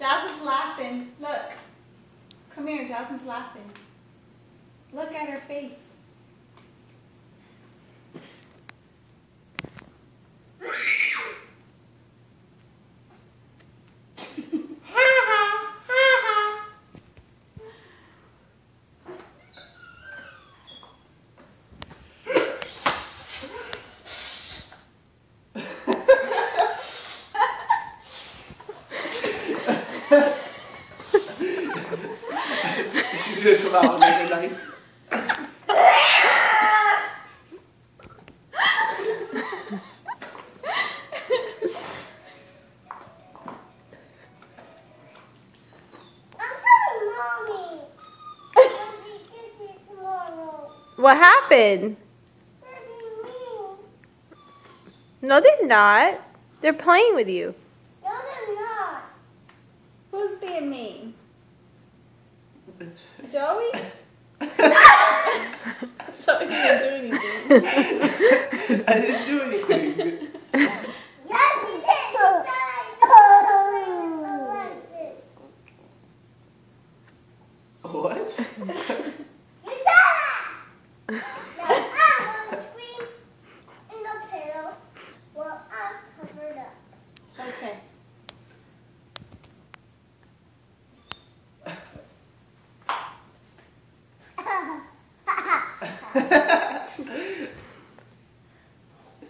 Jasmine's laughing. Look. Come here, Jasmine's laughing. Look at her face. She's gonna come out and make a knife. I'm sorry, mommy. I'll tomorrow. What happened? They're. No, they're not. They're playing with you. No, they're not. Who's being mean? Joey? so he didn't do anything. I didn't do anything. Yes, he did. Alexis. Oh. Oh. What? You saw that. Now I'm gonna scream in the pillow while I'm covered up. Okay. Isabella.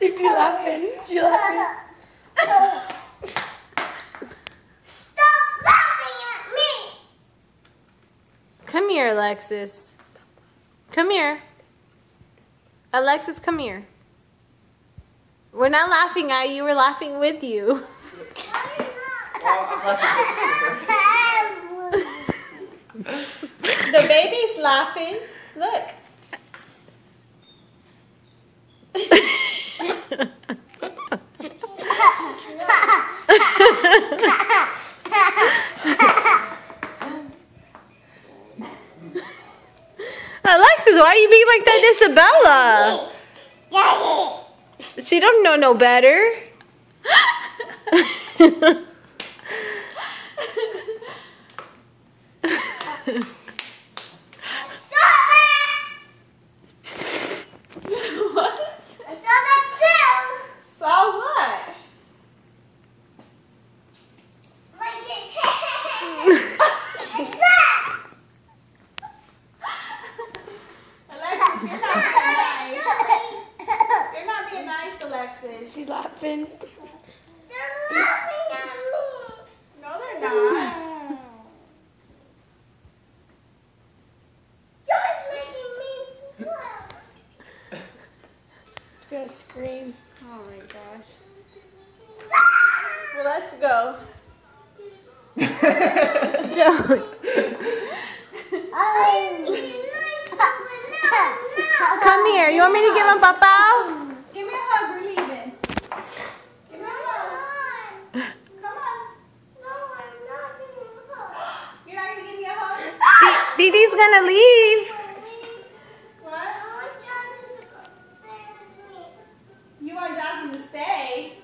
Did you laughing? Did you laughing? Stop laughing at me. Come here, Alexis. Come here. Alexis, come here. We're not laughing at you, we're laughing with you. Well, I'm laughing next to The baby's laughing. Look. Alexis, why are you being like that, Isabella? Yeah, She don't know no better. what? I saw that Saw what? too. Like this. like that. Alexis, you're not being nice. You're not being nice, Alexis. She's And like she's nice. You know me a nice collective. She's laughing. They're laughing at me. No, they're not. Scream. Oh my gosh. Well, let's go. Joey. Come here. You want me to give him a Papa? Give me a hug. We're leaving. Give me a hug. Come on. No, I'm not giving a hug. You're not gonna give me a hug? Didi's gonna leave. What? You want Johnson to stay?